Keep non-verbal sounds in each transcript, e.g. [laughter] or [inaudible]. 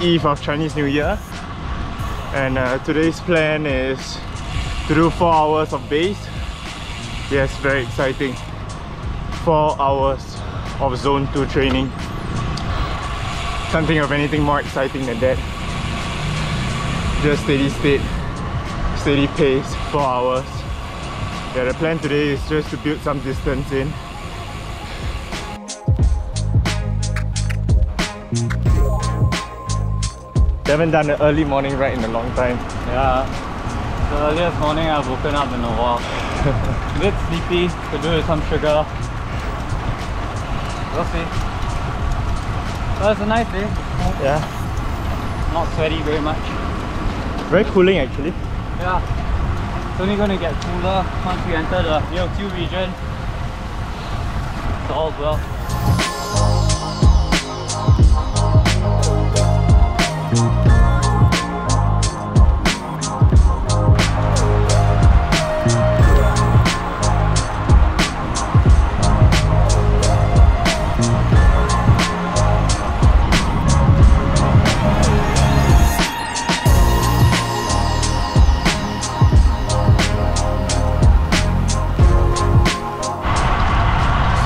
eve of Chinese New Year. And uh, today's plan is to do 4 hours of base. Yes very exciting. 4 hours of zone 2 training. Can't think of anything more exciting than that. Just steady state steady pace 4 hours. Yeah the plan today is just to build some distance in They haven't done an early morning ride in a long time. Yeah. The earliest morning I've woken up in a while. [laughs] a bit sleepy, could do with some sugar. We'll see. But it's a nice day. Yeah. Not sweaty very much. Very cooling actually. Yeah. It's only going to get cooler once we enter the Yeoqiu region. It's all well.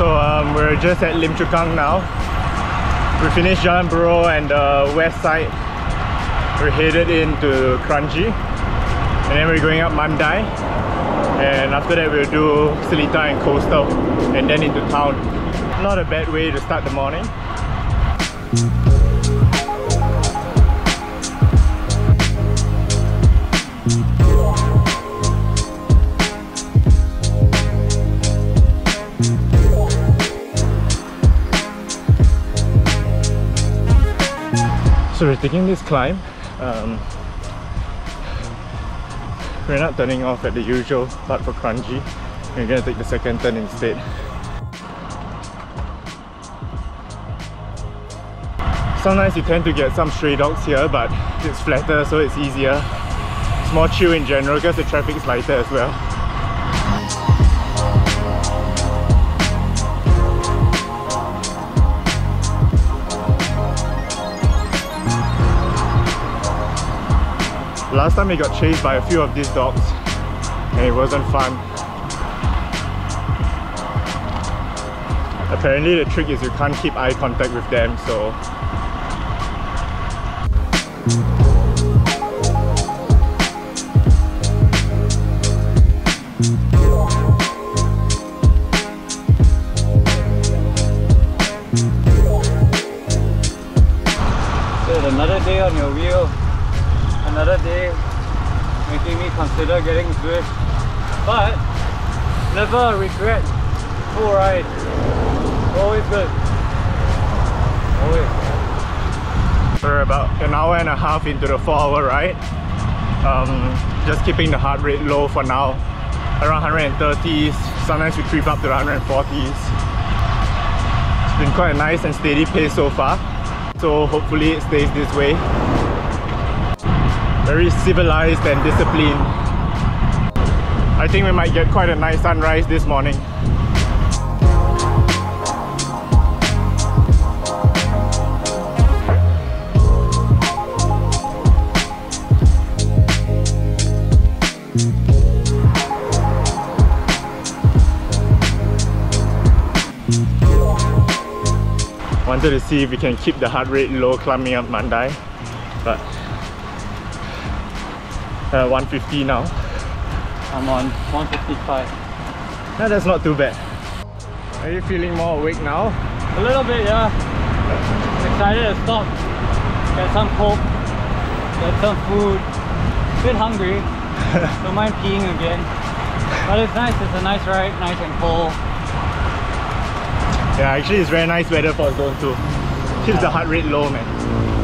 So um, we're just at Lim Chu Kang now. We finished Jalan Buroh and the west side. We're headed into Kranji. And then we're going up Mandai. And after that we'll do Seletar and Coastal. And then into town. Not a bad way to start the morning. So we're taking this climb. Um, we're not turning off at the usual part for Kranji. We're gonna take the second turn instead. Sometimes you tend to get some stray dogs here, but it's flatter so it's easier. It's more chill in general because the traffic is lighter as well. Last time we got chased by a few of these dogs and it wasn't fun. Apparently the trick is you can't keep eye contact with them so So another day on your wheel. Another day making me consider getting Zwift. But never regret full ride. Always good. Always. we're about an hour and a half into the 4 hour ride. Um, just keeping the heart rate low for now. Around 130s, sometimes we creep up to the 140s. It's been quite a nice and steady pace so far. So hopefully it stays this way. Very civilized and disciplined. I think we might get quite a nice sunrise this morning. Wanted to see if we can keep the heart rate low climbing up Mandai, but uh, 150 now. I'm on 155. No, that's not too bad. Are you feeling more awake now? A little bit, yeah. Excited to stop. Get some coke. Get some food. A Bit hungry. [laughs] Don't mind peeing again. But it's nice. It's a nice ride. Nice and cold. Yeah, actually it's very nice weather for zone 2. Keeps the heart rate low, man.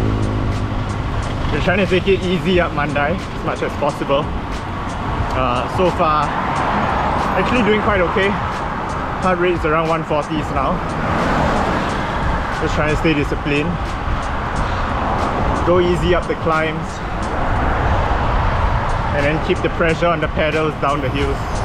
We're trying to take it easy up Mandai as much as possible. Uh, so far, actually doing quite okay. Heart rate is around 140s now. Just trying to stay disciplined. Go easy up the climbs. And then keep the pressure on the pedals down the hills.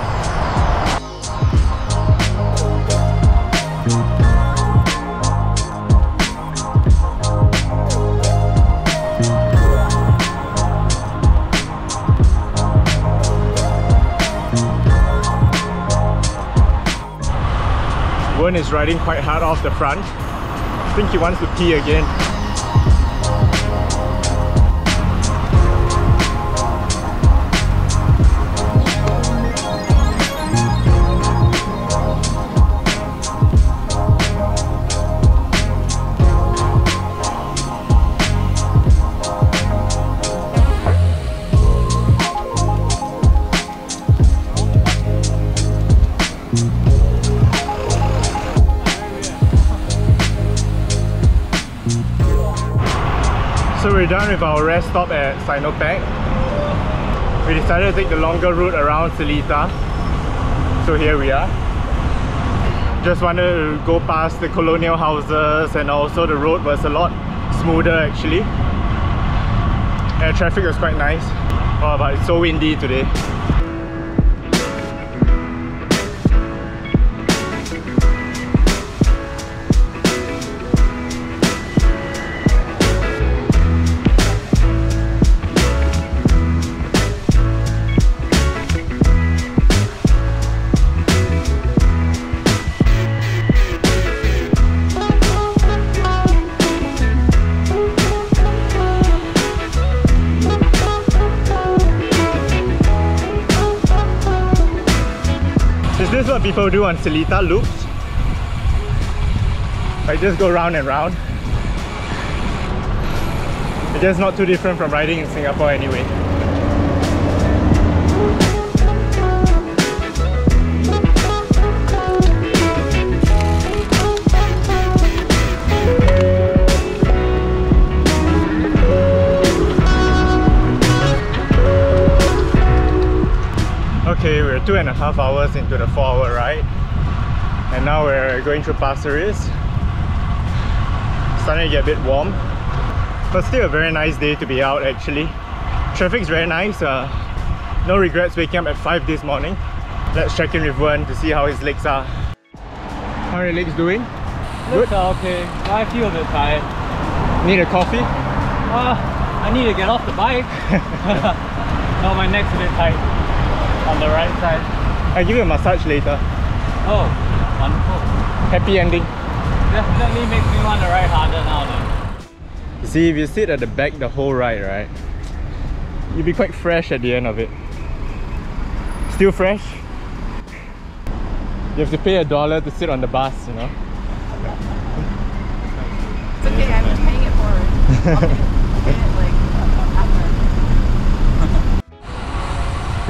Wen is riding quite hard off the front. I think he wants to pee again. So we're done with our rest stop at Sinopec. We decided to take the longer route around Seletar. So here we are. Just wanted to go past the colonial houses and also the road was a lot smoother actually. And traffic was quite nice. Oh, but it's so windy today. Is this what people do on Seletar loops? I just go round and round. It's just not too different from riding in Singapore anyway. Okay, we're two and a half hours into the four hour ride and now we're going through Pasir Ris. Starting to get a bit warm but still a very nice day to be out actually. Traffic's very nice, uh, no regrets waking up at 5 this morning. Let's check in with Wen to see how his legs are. How are your legs doing? Looks okay. I feel a bit tired. Need a coffee? Uh, I need to get off the bike. [laughs] [laughs] no, my neck's a bit tight on the right side. I'll give you a massage later. Oh, wonderful. Happy ending. Definitely makes me want to ride harder now then. See, if you sit at the back the whole ride, right? You'll be quite fresh at the end of it. Still fresh? You have to pay a dollar to sit on the bus, you know? It's okay, I'm paying it forward. I'll [laughs]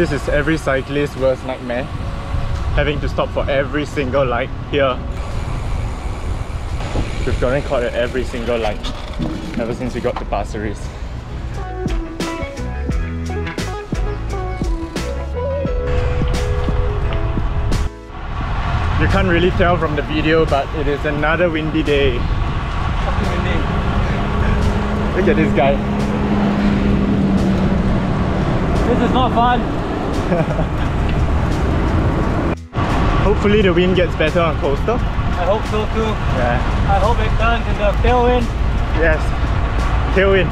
This is every cyclist's worst nightmare. Having to stop for every single light here. We've gotten caught at every single light ever since we got to Pasir Ris. You can't really tell from the video, but it is another windy day. Look at this guy. This is not fun. [laughs] Hopefully the wind gets better on coastal. I hope so too. Yeah. I hope it turns into a tailwind. Yes. Tailwind.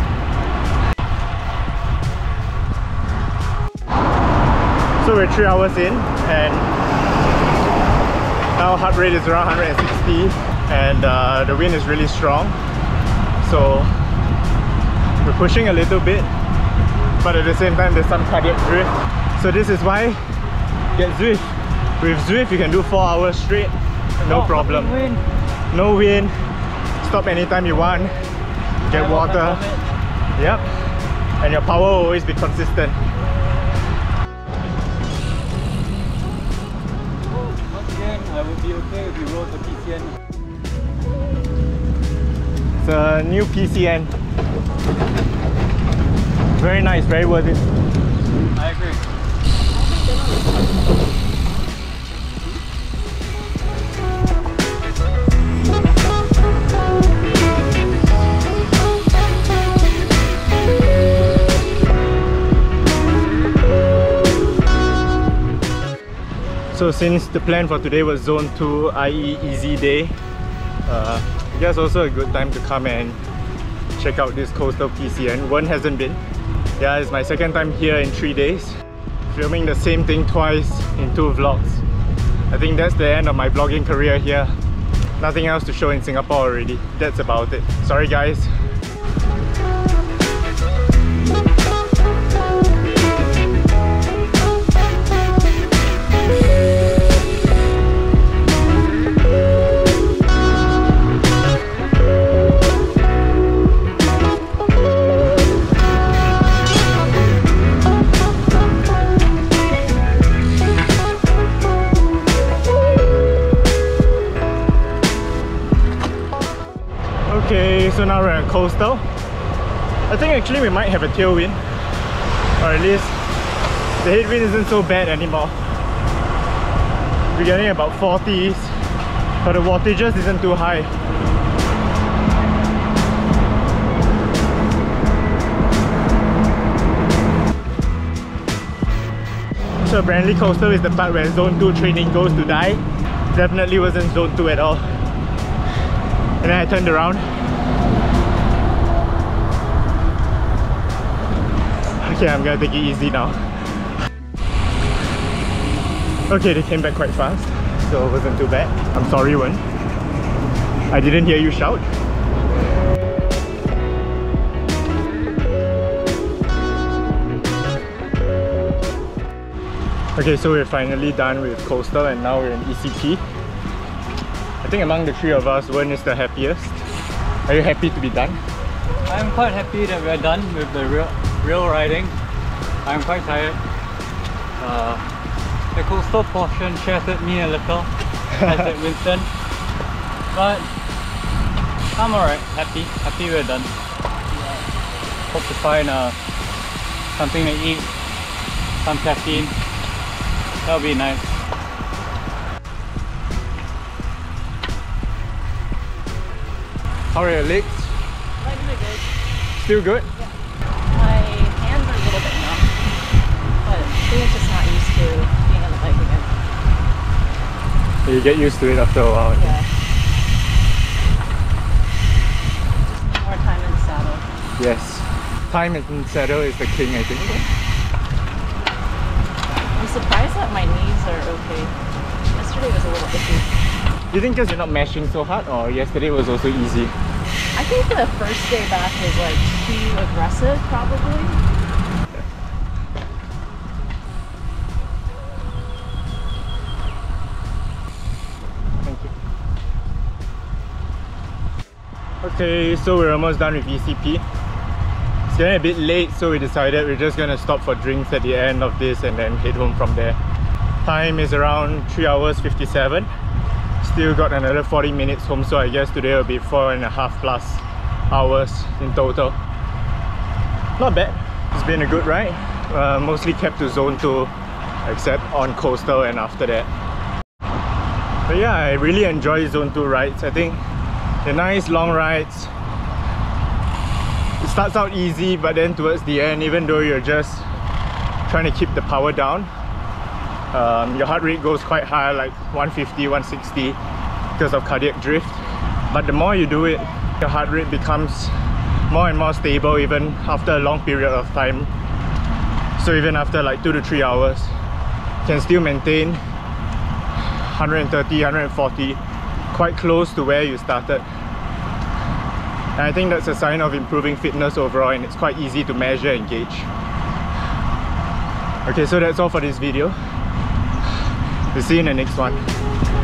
So we're three hours in and now heart rate is around 160 and uh, the wind is really strong. So we're pushing a little bit but at the same time there's some cardiac drift. So this is why get Zwift. With Zwift you can do 4 hours straight, no problem. wind. No wind, stop anytime you want, get off water. Yep. And your power will always be consistent. Once again, I would be okay if you rode the PCN. It's a new PCN. Very nice, very worth it. So since the plan for today was zone 2, i.e. easy day, uh, I guess also a good time to come and check out this coastal PCN. One hasn't been. Yeah, it's my second time here in 3 days. Filming the same thing twice in two vlogs. I think that's the end of my vlogging career here. nothing else to show in Singapore already. That's about it. Sorry guys. So now we're at coastal. I think actually we might have a tailwind, or at least the headwind isn't so bad anymore. We're getting about 40s, but the water just isn't too high. So Brandley Coastal is the part where zone 2 training goes to die. Definitely wasn't zone 2 at all. And then I turned around. Okay, I'm gonna take it easy now. Okay, they came back quite fast, so it wasn't too bad. I'm sorry, Wen. I didn't hear you shout. Okay, so we're finally done with Coastal and now we're in ECP. I think among the three of us, Wen is the happiest. Are you happy to be done? I'm quite happy that we're done with the real, real riding. I'm quite tired. Uh, the coastal portion shattered me a little, as at Winston. [laughs] But I'm alright, happy, happy we're done. Hope to find uh, something to eat, some caffeine. That'll be nice. How are your legs? Legs good. Still good? My hands are a little bit numb, but I think it's just not used to being on the bike again. You get used to it after a while. Yeah. More time in the saddle. Yes. Time in saddle is the king, I think. I'm surprised that my knees are okay. Yesterday was a little iffy. You think because you're not mashing so hard or yesterday was also easy? I think the first day back was like too aggressive, probably. Thank you. Okay, so we're almost done with ECP. It's getting a bit late, so we decided we're just gonna stop for drinks at the end of this and then head home from there. Time is around 3 hours 57. Still got another 40 minutes home, so I guess today will be four and a half plus hours in total. Not bad. It's been a good ride. Uh, mostly kept to zone 2, except on coastal and after that. But yeah, I really enjoy zone 2 rides. I think they're nice long rides. It starts out easy, but then towards the end, even though you're just trying to keep the power down, um, your heart rate goes quite high, like 150, 160 because of cardiac drift. But the more you do it, your heart rate becomes more and more stable even after a long period of time. So even after like 2 to 3 hours, you can still maintain 130, 140, quite close to where you started. And I think that's a sign of improving fitness overall and it's quite easy to measure and gauge. Okay, so that's all for this video. We'll see you in the next one.